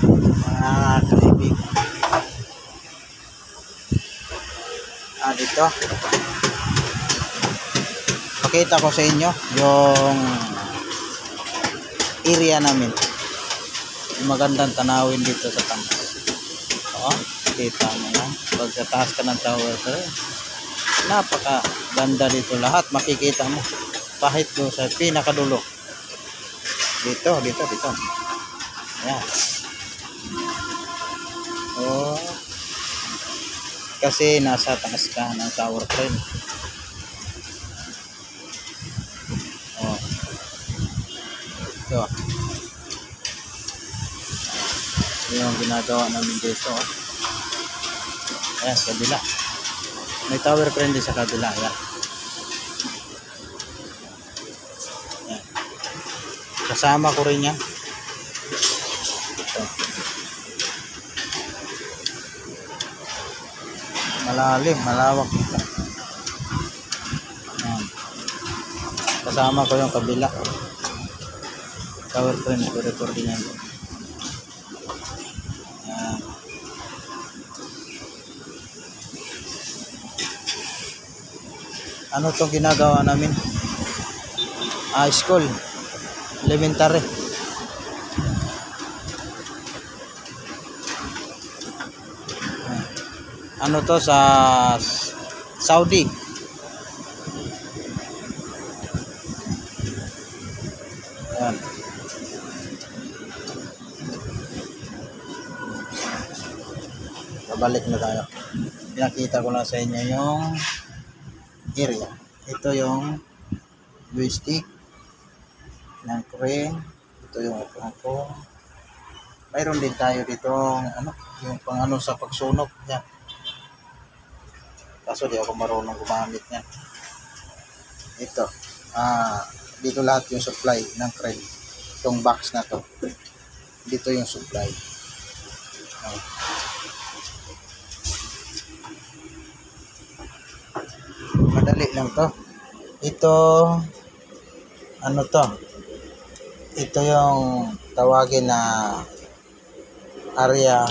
mga kaibig. Ah, dito. Pakita ko sa inyo yung area namin. Yung magandang tanawin dito sa taas. Oo, kita mo yan. Pag sa ka ng tower ko, napaka ganda dito lahat. Makikita mo. Kahit doon sa pinakadulo. Dito, dito, dito. Yan. Oh. Kasi nasa taas ka ng tower crane. Oh. Ito yung ginagawa namin dito. Ayan, sa kabila. May tower crane din sa kabila. Ayan. Kasama ko rin yan. Malalim, malawak ito. Ayan. Kasama ko yung kabila. Tower crane ko recording yan. Ano tong ginagawa namin? Ah, school. Elementary. Ano to sa Saudi? Ayan. Babalik na tayo. Pinakita ko lang sa inyo yung area. Ito yung joystick ng crane. Ito yung upuan ko. Mayroon din tayo dito ano, yung pang ano sa pagsunog. Yan. Kaso di ako marunong gumamit yan. Ito. Ah, dito lahat yung supply ng crane. Itong box na to. Dito yung supply. Oh. madali lang to ito ano to ito yung tawagin na area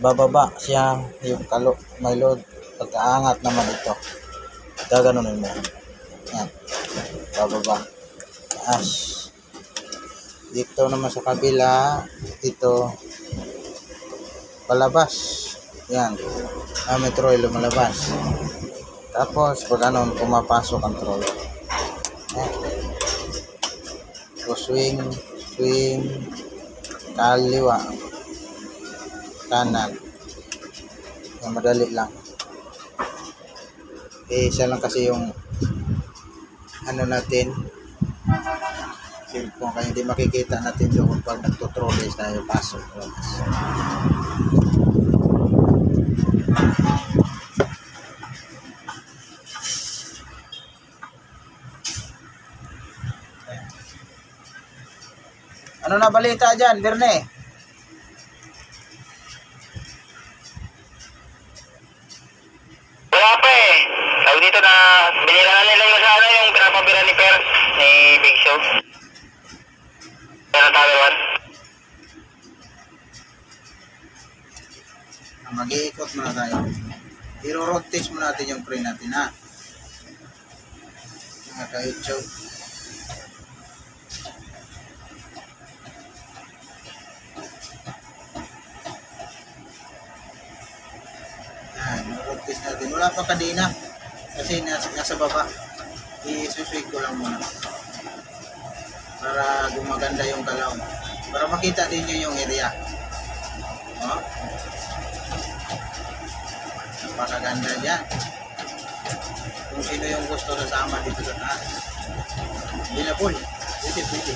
bababa siya yung kalo may load pagkaangat naman ito. Gaganunin mo. Yan. Bababa. Taas dito naman sa kabila ito. Palabas. Yan. Ah, may troy lumalabas. Tapos, pag ano, pumapasok ang trolley. Ayan. So, swing, swing, kaliwa, kanan. Yan, madali lang. Eh, isa lang kasi yung ano natin, cellphone kaya hindi makikita natin doon pag nagtutrolley tayo pasok. Ano na balita dyan, Berne? Wala pa eh. Tawag dito na binira na nila yung sa ano yung pinapabira ni Per ni Big Show. Pero Tower 1. Mag-iikot muna tayo. I-road test muna natin yung crane natin, ha? Mga ka-YouTube. Yan, road test natin. Wala pa kadina. Kasi nasa, nasa baba. I-suswig ko lang muna. Para gumaganda yung galaw. Para makita din nyo yung area. Napakaganda dyan. Kung sino yung gusto sasama dito sa taas. Bilabol. Pwede, pwede.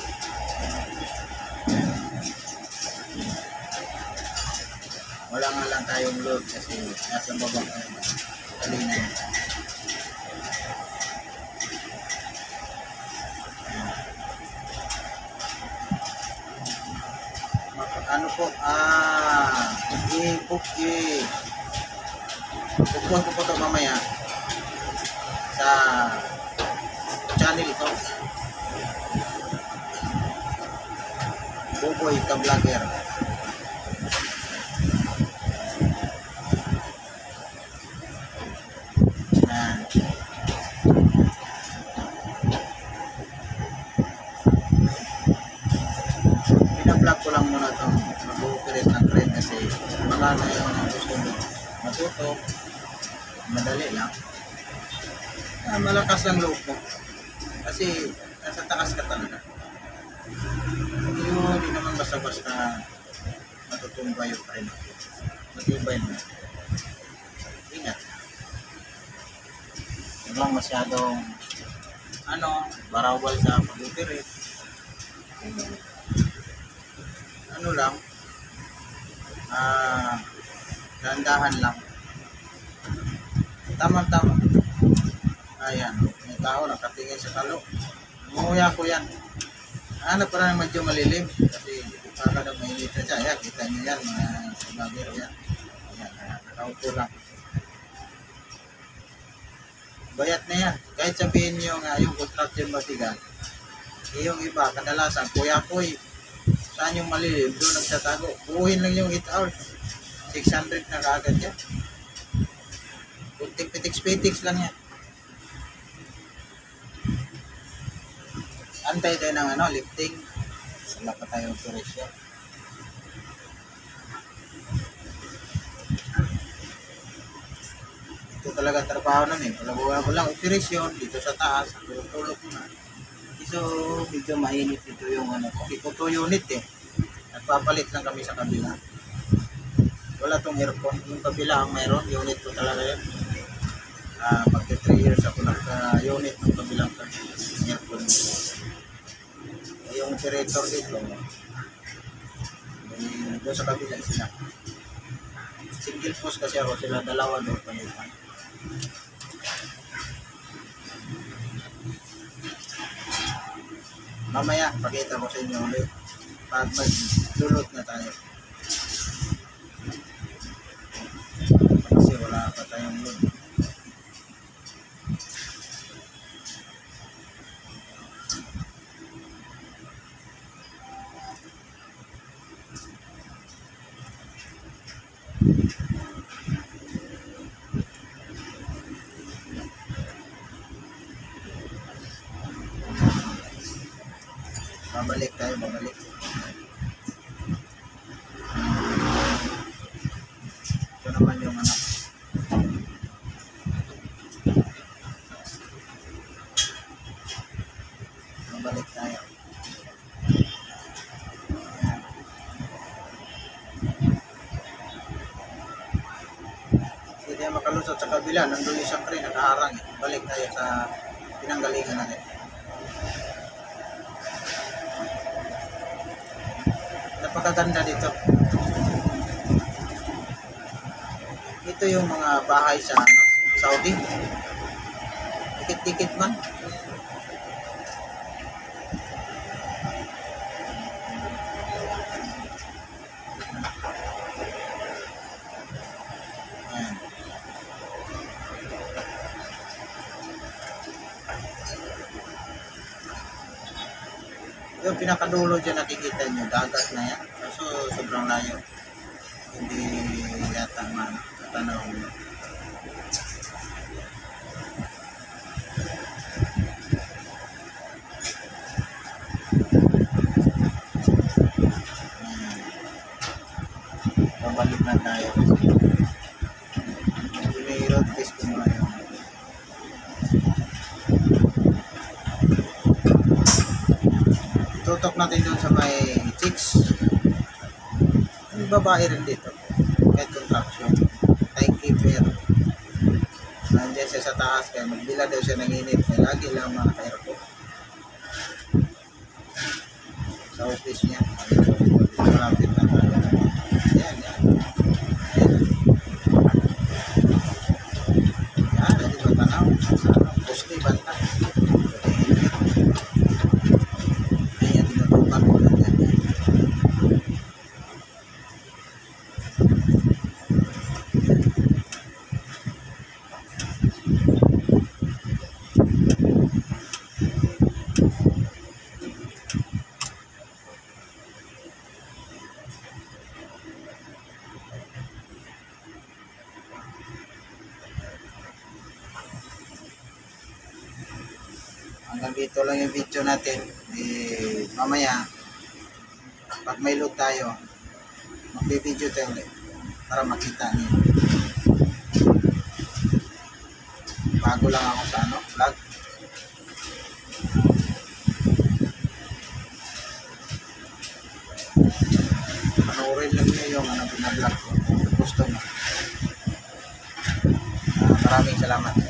Wala nga lang tayong load kasi nasa baba ka kanina. Maka- Ano po? Ah, i-book i Pupuan ko po ito mamaya sa channel ko. Buboy ka vlogger. Yan. Pina-vlog ko lang muna itong mag-ooperate ng crane kasi baka na yung gusto mo matuto. Madali lang. Ah, malakas ang loob. Kasi nasa taas ka talaga. Mo, hindi naman basta-basta matutumbay yung crane. Matutumbay mo. Ingat. Huwag lang masyadong ano, barawal sa pag-operate. Ano lang, ah, dahan lang. Tama-tama. Ayan, may tao nakatingin sa kalo. Umuya ko yan. Hanap pa rin medyo malilim kasi para daw mainit na siya. Ayan, kita niyo yan, mga bagero yan. Ayan, nakaupo lang. Bayat na yan. Kahit sabihin niyo nga yung contraction matigas, yung iba, kadalasan, kuya-kuy, saan yung malilim, doon nagtatago. Buuhin lang yung 8 hours. 600 na kaagad yan. Pitix-pitix lang yan. Antay tayo ng ano, lifting. Wala pa tayong operasyon. Ito talaga trabaho namin. Wala wala walang operasyon dito sa taas. Tulog-tulog na. So, medyo mainit dito yung ano ko. Ito to unit eh. Nagpapalit lang kami sa kabila. Wala tong aircon. Yung kabila ang mayroon. Unit ko talaga yun. Ah, magti 3 years ako nagka-unit ng kabilang aircon. Yung operator dito, eh, doon sa kabila sila. Single post kasi ako sila dalawa doon palitan. Mamaya, pakita ko sa inyo ulit. Pag maglulot na tayo. Babalik tayo, babalik. Ito naman yung anak. Babalik tayo. Hindi tayo makalusot sa kabila. Nandun yung crane, nakaharang. Balik tayo sa pinanggalingan natin. Napakaganda dito. Ito yung mga bahay sa ano, Saudi. Dikit-dikit man. Yung pinakadulo dyan nakikita nyo, dagat na yan. Kaso sobrang layo. Hindi yata man tanaw mo. Babalik na tayo. Road test ko muna yun. Tutok natin doon sa may chicks. May babae rin dito. Head contraction. Timekeeper. Nandiyan siya sa taas kaya magbila daw siya ng init. Kaya lagi lang mga aircon. Sa office niya. Malapit na tayo. Yan, yan. Yan, hindi ba tanaw? Sa poste banta. Ayan, tinutukan ko lang yan. Hanggang dito lang yung video natin. Eh, mamaya, pag may load tayo, magbe-video tayo ulit para makita niyo. Bago lang ako sa ano, vlog. Panoorin lang niyo yung ano, binablog ko. Gusto niyo. Ah, maraming salamat.